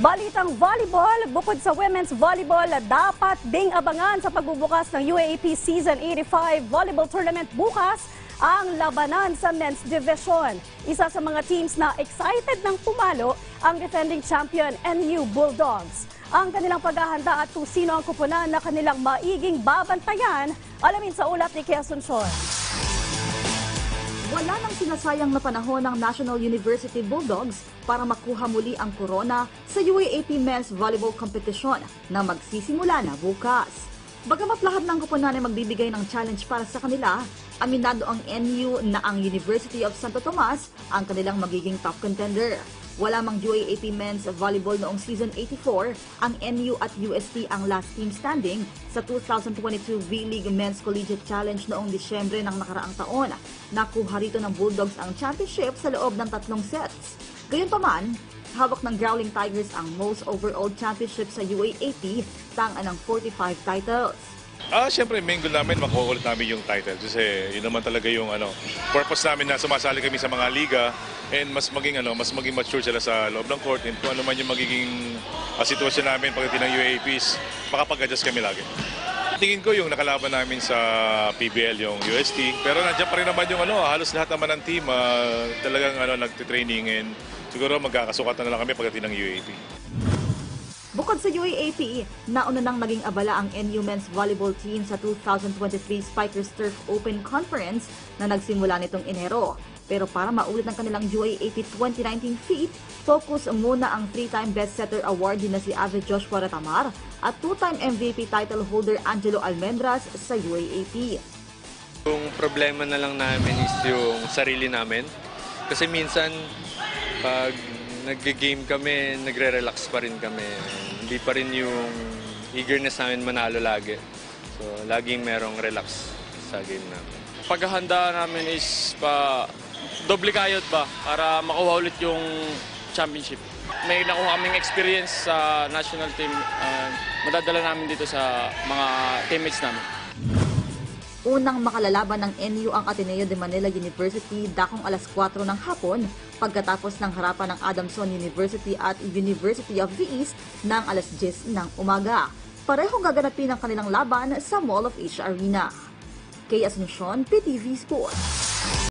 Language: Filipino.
Balitang volleyball, bukod sa women's volleyball, dapat ding abangan sa pagbubukas ng UAAP Season 85 Volleyball Tournament bukas ang labanan sa men's division. Isa sa mga teams na excited ng pumalo ang defending champion NU Bulldogs. Ang kanilang paghahanda at kung sino ang kupunan na kanilang maiging babantayan, alamin sa ulat ni Kia Asuncion. Wala nang sinasayang na panahon ng National University Bulldogs para makuha muli ang korona sa UAAP Men's Volleyball Competition na magsisimula na bukas. Bagamat lahat ng kupunan ay magbibigay ng challenge para sa kanila, aminado ang NU na ang University of Santo Tomas ang kanilang magiging top contender. Wala mang UAAP Men's Volleyball noong Season 84, ang NU at UST ang last team standing sa 2022 V-League Men's Collegiate Challenge noong Disyembre ng nakaraang taon. Nakuha rito ng Bulldogs ang championship sa loob ng tatlong sets. Gayunpaman, hawak ng Growling Tigers ang most overall championship sa UAAP, tanga ng 45 titles. Ah, syempre, main goal namin, makuha ulit namin yung title. Kasi yun naman talaga yung ano, purpose namin na sumasali kami sa mga liga and mas maging ano, mas maging mature sila sa loob ng court and kung ano man yung magiging ah, sitwasyon namin pagdating ng UAPs, makapag-adjust kami lagi. Tingin ko yung nakalaban namin sa PBL, yung UST. Pero nandiyan pa rin naman yung ano, halos lahat naman ng team ah, talagang ano, nagtitraining and siguro magkakasukatan na lang kami pagdating ng UAP. Bukod sa UAAP, nauna nang naging abala ang NU Men's Volleyball Team sa 2023 Spikers Turf Open Conference na nagsimula nitong Enero. Pero para maulit ang kanilang UAAP 2019 feat, focus muna ang three-time best setter awardee na si Ave Joshua Ratamar at two-time MVP title holder Angelo Almendras sa UAAP. Yung problema na lang namin is yung sarili namin. Kasi minsan, pag nag-game kami, nagre-relax pa rin kami. Hindi pa rin yung eagerness namin manalo lagi. So, laging merong relax sa game namin. paghahanda namin is pa doble kayod ba para makuha ulit yung championship. May nakuha kaming experience sa national team. ah, madadala namin dito sa mga teammates namin. Unang makalalaban ng NU ang Ateneo de Manila University dakong alas 4 ng hapon pagkatapos ng harapan ng Adamson University at University of the East ng alas 10 ng umaga. Parehong gaganapin ang kanilang laban sa Mall of Asia Arena. Kay Asuncion, PTV Sports.